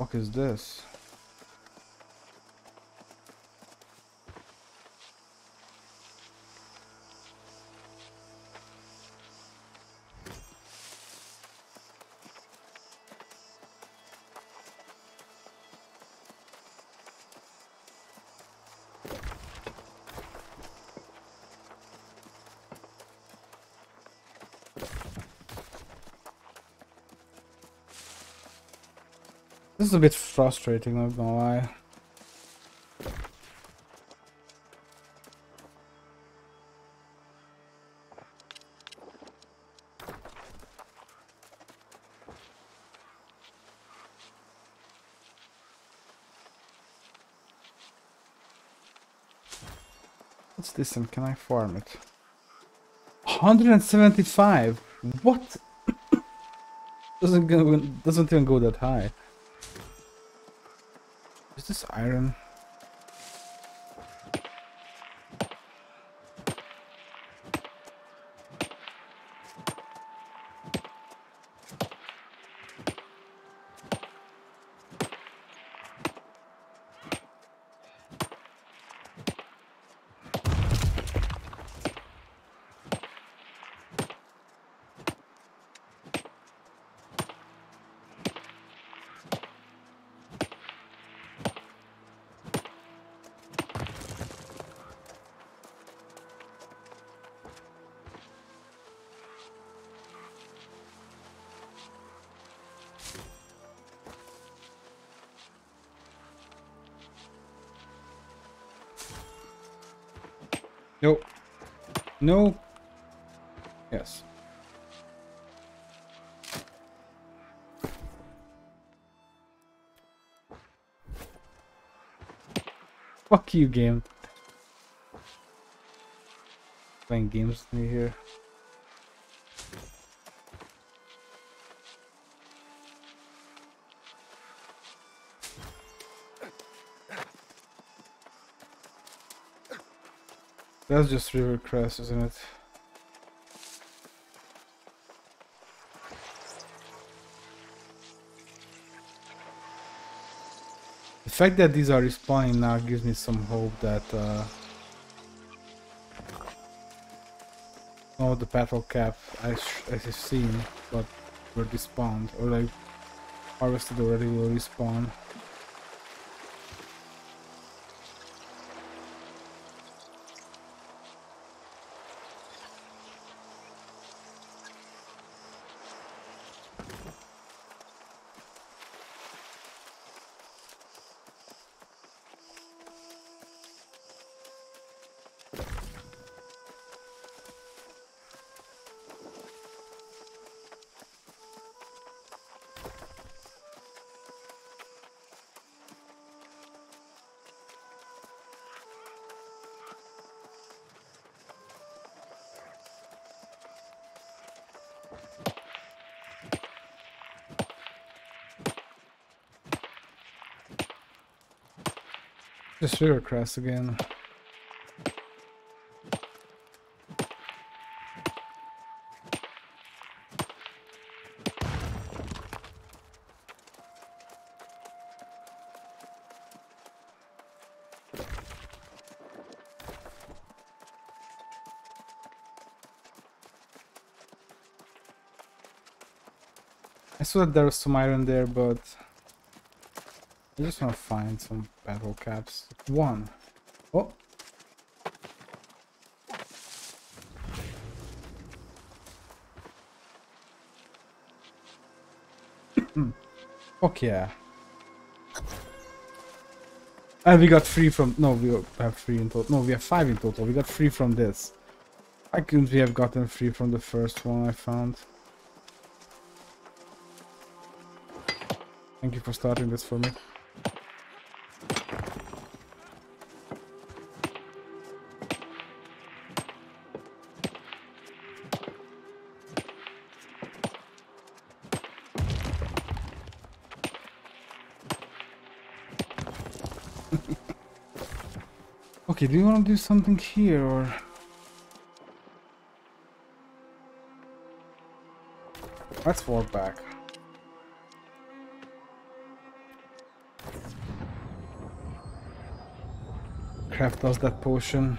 fuck is this? This is a bit frustrating, not gonna lie. What's this and can I farm it? 175? What? doesn't go doesn't even go that high. Iron? Nope. No. Yes. Fuck you, game. Playing games here. That's just Rivercress, isn't it? The fact that these are respawning now gives me some hope that uh, the Petalcap I, I have seen but were despawned or like harvested already will respawn. Just Rivercress again. I saw that there was some iron there, but I just want to find some Petalcaps. One. Oh. Fuck yeah. And we got three from... No, we have three in total. No, we have five in total. We got three from this. Why couldn't we have gotten three from the first one I found? Thank you for starting this for me. Okay, do you want to do something here or... Let's walk back. Craft us that potion.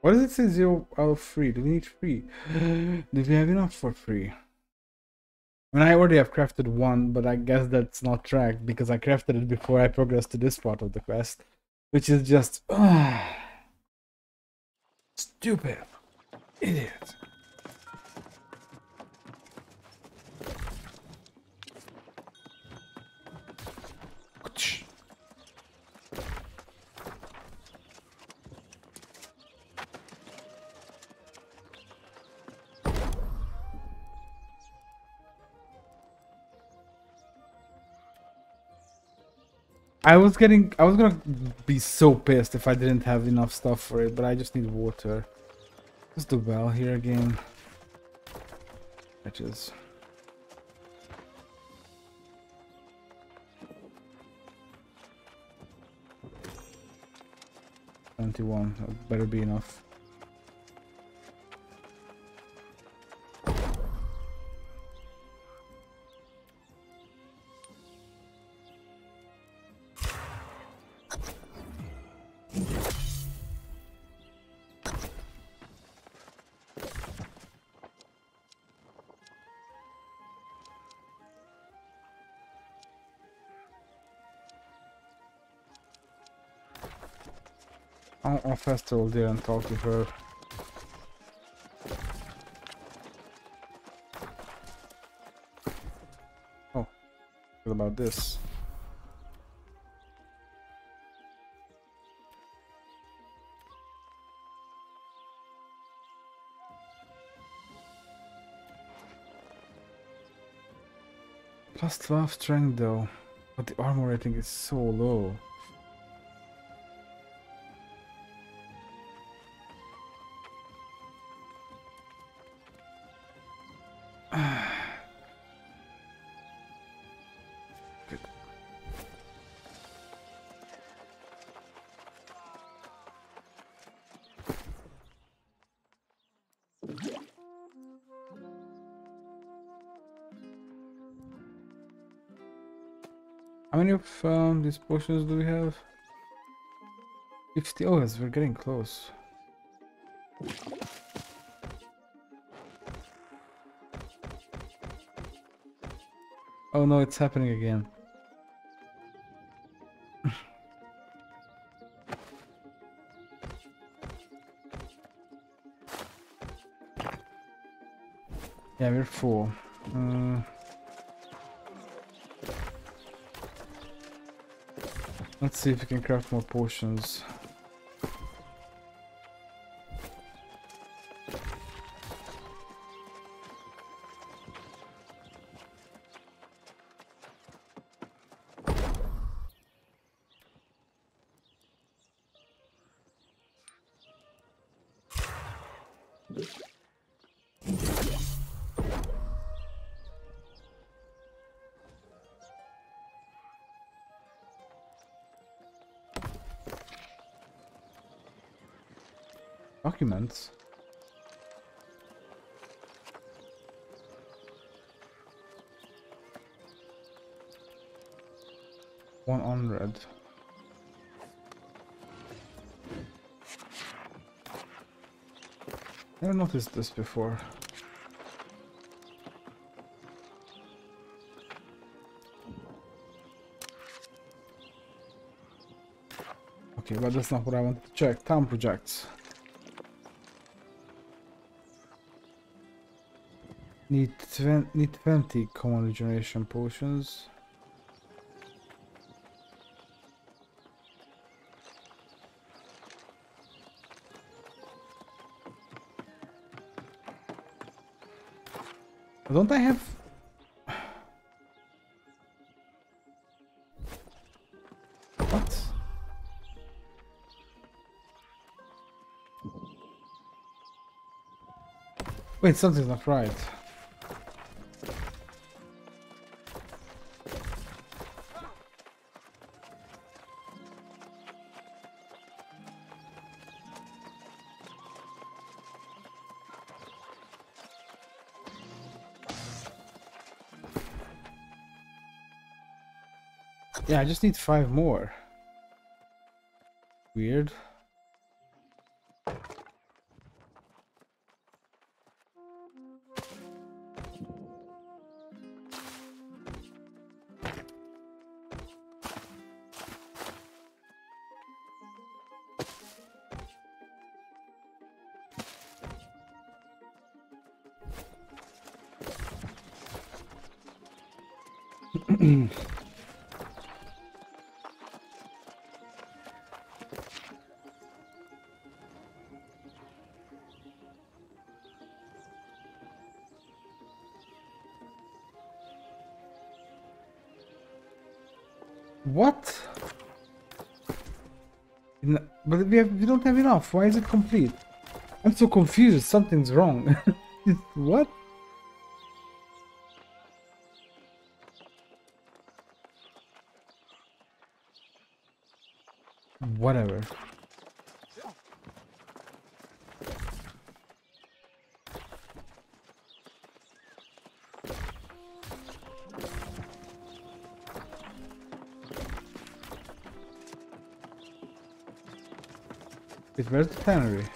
What does it say 0 out of 3? Do we need 3? Do we have enough for 3? I mean, I already have crafted one, but I guess that's not tracked because I crafted it before I progressed to this part of the quest, which is just uh, stupid idiot. I was getting, I was gonna be so pissed if I didn't have enough stuff for it, but I just need water. Let's do well here again. Patches. Twenty-one. That better be enough. I'll fast there and talk to her. Oh, what about this? Plus 12 strength though, but the armor rating is so low. How many of um, these potions do we have? 50. Oh, yes, we're getting close. Oh no, it's happening again. We're full. Uh, let's see if we can craft more potions. Documents? One unread. Never noticed this before. Okay, but that's not what I wanted to check. Town projects. Need, need 20 common regeneration potions. Don't I have... What? Wait, something's not right. Yeah, I just need five more. Weird. What? But we have we don't have enough. Why is it complete? I'm so confused. Something's wrong. what? Whatever. Where's the tannery?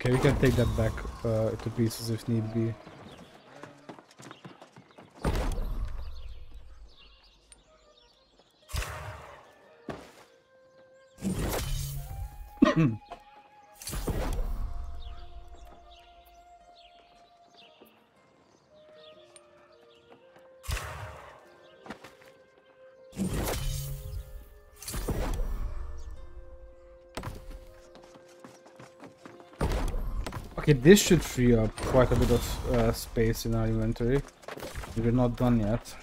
Okay, we can take that back uh, to pieces if need be. This should free up quite a bit of uh, space in our inventory. We're not done yet.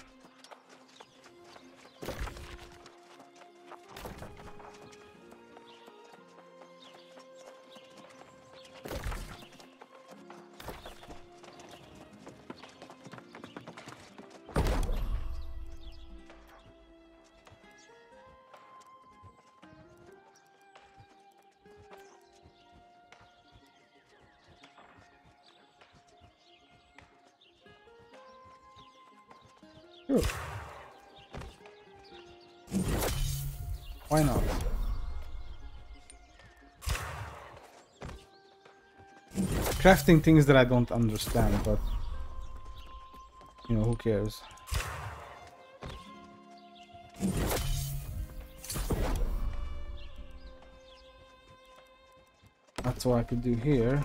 Sure. Why not? Crafting things that I don't understand, but... You know, who cares? That's what I could do here.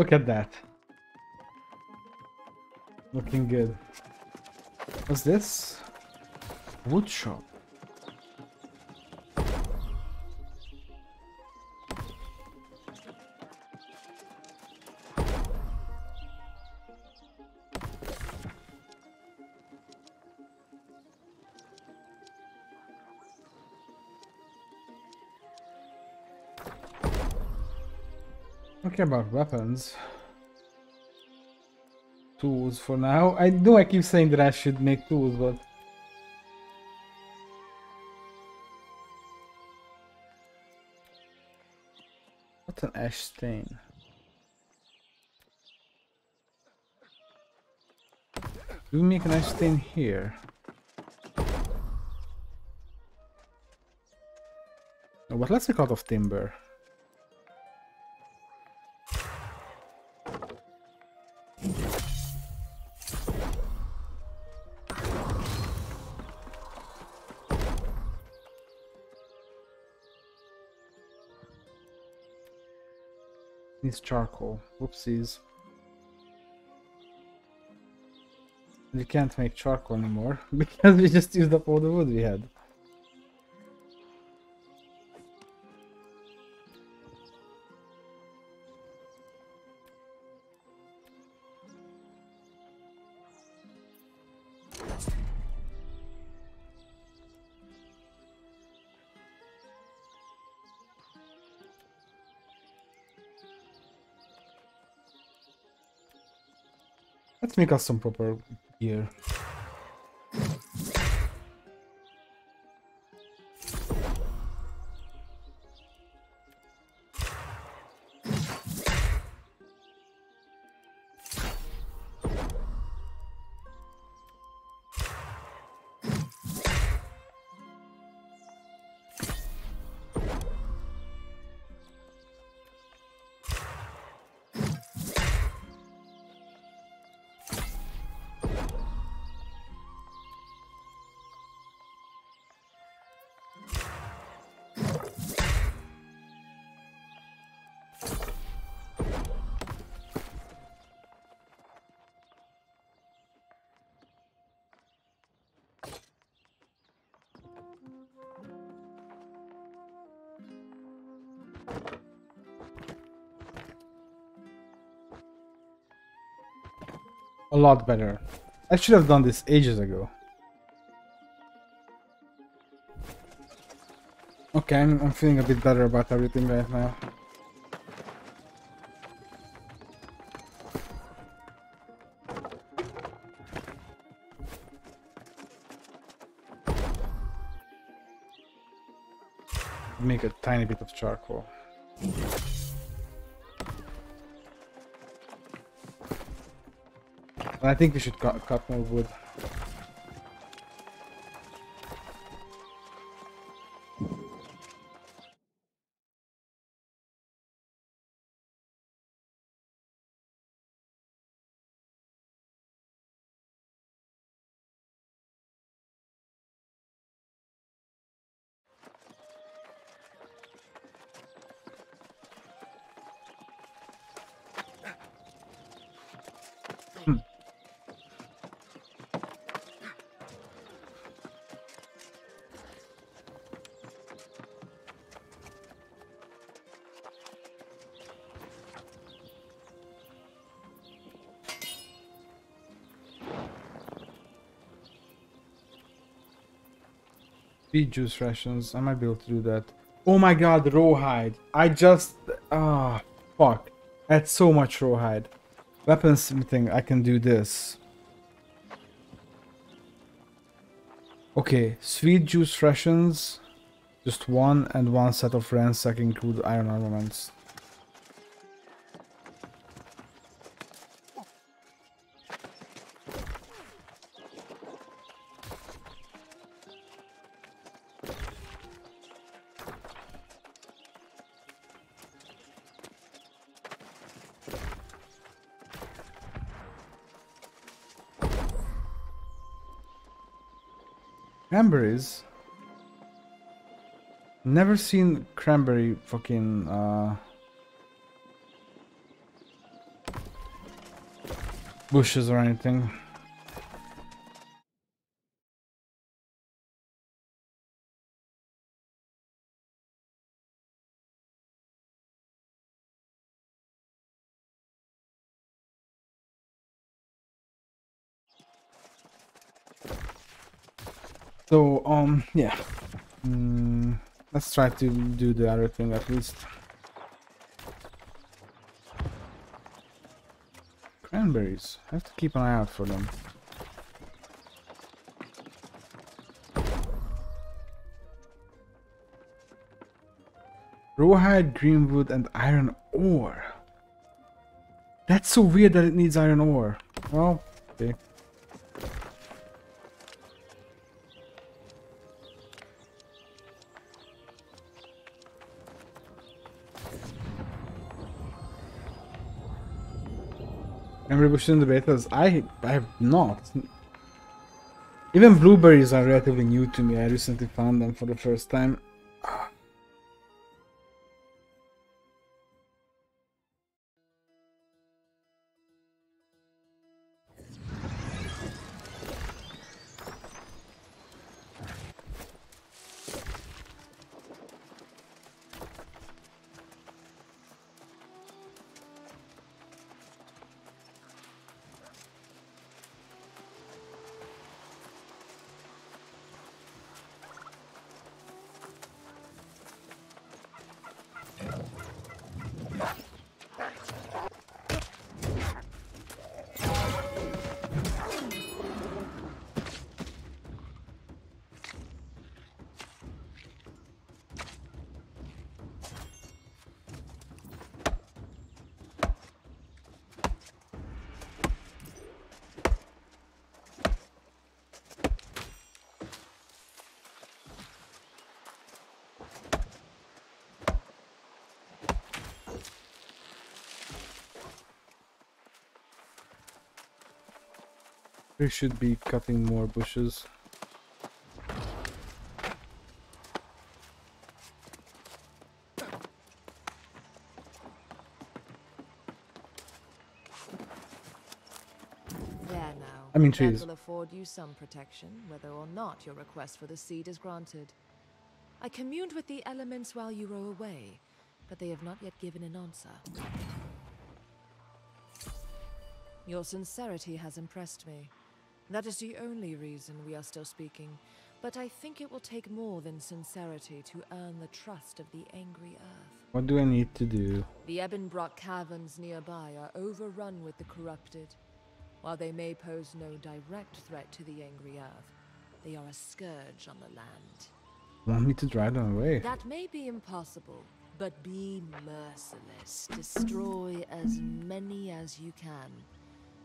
Look at that. Looking good. What's this? Wood shop. About weapons. Tools for now. I know I keep saying that I should make tools, but... What's an ash stain? Do we make a nice stain here? But let's take out of timber. Needs charcoal. Whoopsies. We can't make charcoal anymore because we just used up all the wood we had. Let's make us some proper gear. Lot better. I should have done this ages ago. Okay, I'm, I'm feeling a bit better about everything right now. Make a tiny bit of charcoal. I think we should cut, cut more wood. Feed juice rations. I might be able to do that. Oh my god, rawhide. I just... Ah, fuck. That's so much rawhide. Weaponsmithing, I can do this. Okay, sweet juice rations. Just one and one set of ransack include iron armaments. Cranberries? Never seen cranberry fucking uh bushes or anything. So, um, yeah. Mm, let's try to do the other thing at least. Cranberries. I have to keep an eye out for them. Rawhide, greenwood, and iron ore. That's so weird that it needs iron ore. Well, okay. Emery Bush in the betas? I I have not. Even blueberries are relatively new to me. I recently found them for the first time. We should be cutting more bushes. There now. I mean That trees. will afford you some protection, whether or not your request for the seed is granted. I communed with the elements while you were away, but they have not yet given an answer. Your sincerity has impressed me. That is the only reason we are still speaking, but I think it will take more than sincerity to earn the trust of the angry earth. What do I need to do? The Ebonbrock caverns nearby are overrun with the corrupted. While they may pose no direct threat to the angry earth, they are a scourge on the land. Want me to drive them away? That may be impossible, but be merciless. Destroy as many as you can.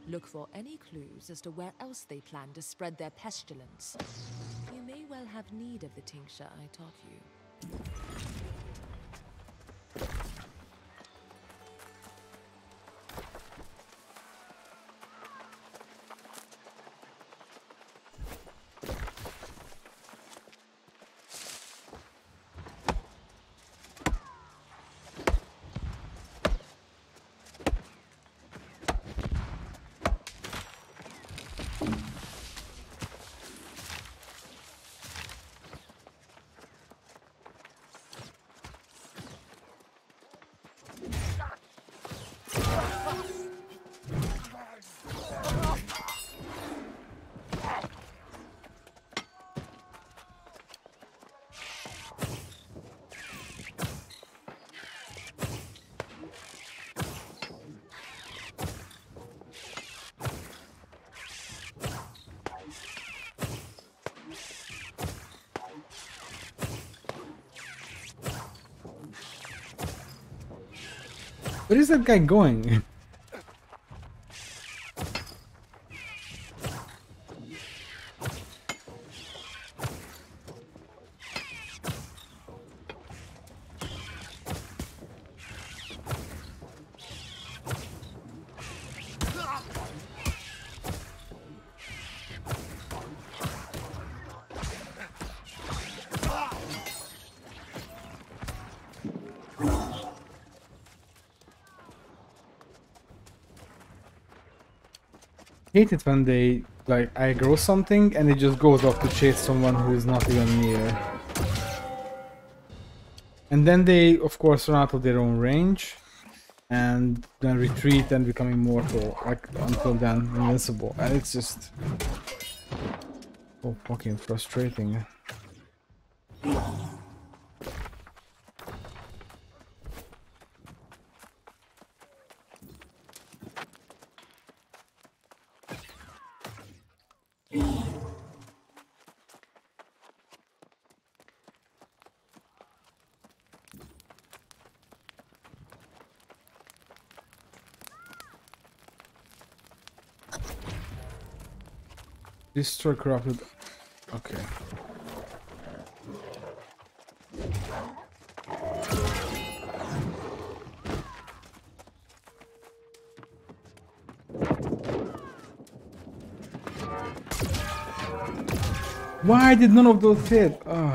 Look for any clues as to where else they plan to spread their pestilence. You may well have need of the tincture I taught you. Where is that guy going? Hate it when they like I grow something and it just goes off to chase someone who is not even near. And then they of course run out of their own range and then retreat and become immortal like until then invincible and it's just so fucking frustrating. destroy corrupted. Okay. Why did none of those hit? Oh.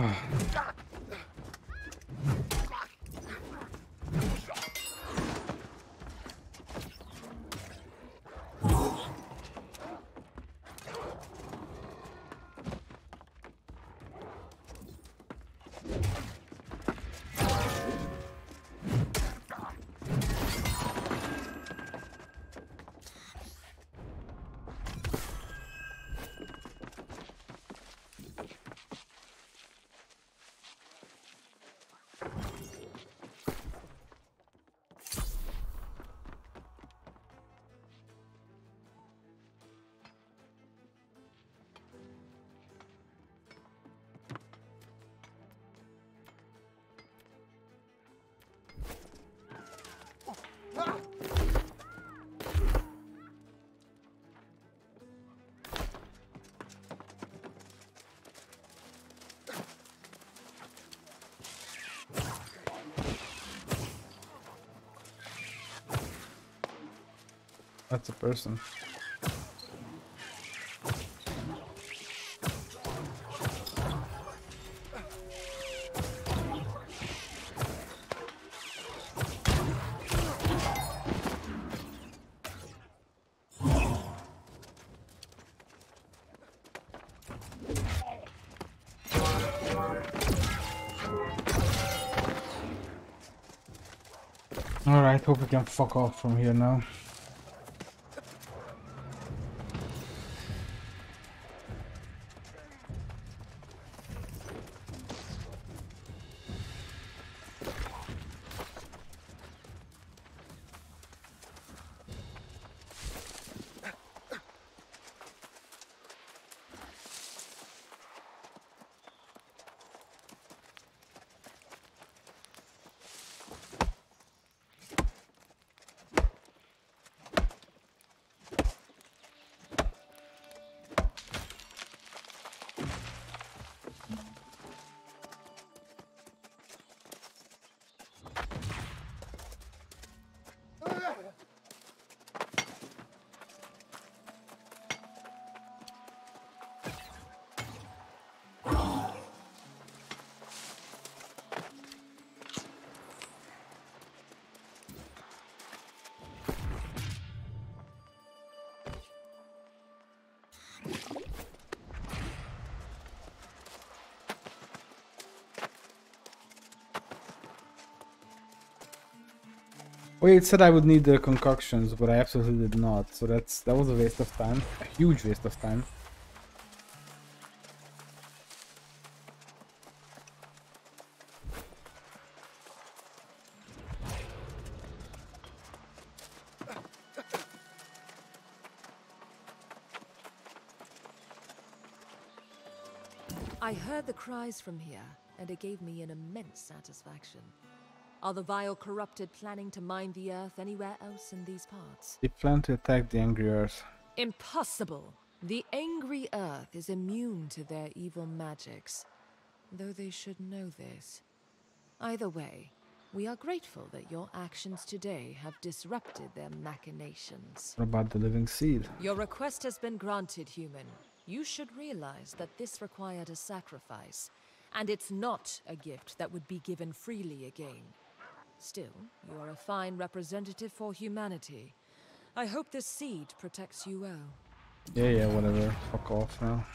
That's a person. Alright, hope we can fuck off from here now. Wait, it said I would need the concoctions, but I absolutely did not. So that's that was a waste of time. A huge waste of time. I heard the cries from here, and it gave me an immense satisfaction. Are the vile corrupted planning to mine the earth anywhere else in these parts? They plan to attack the Angry Earth. Impossible! The angry earth is immune to their evil magics, though they should know this. Either way, we are grateful that your actions today have disrupted their machinations. What about the living seed? Your request has been granted, human. You should realize that this required a sacrifice, and it's not a gift that would be given freely again. Still, you are a fine representative for humanity. I hope this seed protects you well. Yeah, yeah, whatever. Fuck off now.